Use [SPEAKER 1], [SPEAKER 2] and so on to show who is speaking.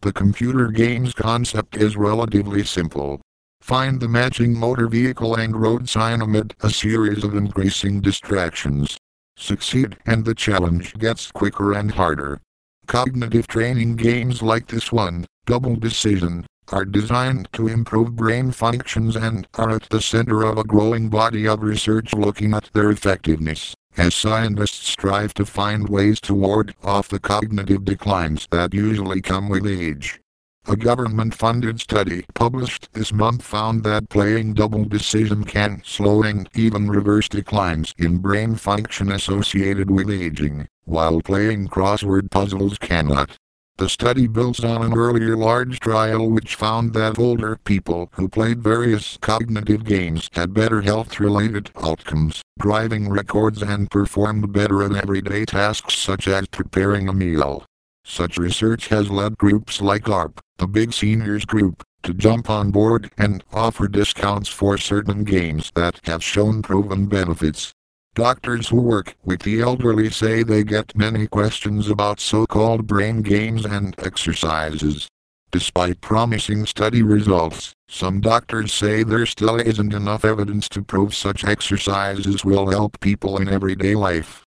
[SPEAKER 1] The computer game's concept is relatively simple. Find the matching motor vehicle and road sign amid a series of increasing distractions. Succeed and the challenge gets quicker and harder. Cognitive training games like this one, Double Decision, are designed to improve brain functions and are at the center of a growing body of research looking at their effectiveness, as scientists strive to find ways to ward off the cognitive declines that usually come with age. A government-funded study published this month found that playing double decision can slow and even reverse declines in brain function associated with aging, while playing crossword puzzles cannot. The study builds on an earlier large trial which found that older people who played various cognitive games had better health-related outcomes, driving records and performed better at everyday tasks such as preparing a meal. Such research has led groups like AARP, the Big Seniors Group, to jump on board and offer discounts for certain games that have shown proven benefits. Doctors who work with the elderly say they get many questions about so-called brain games and exercises. Despite promising study results, some doctors say there still isn't enough evidence to prove such exercises will help people in everyday life.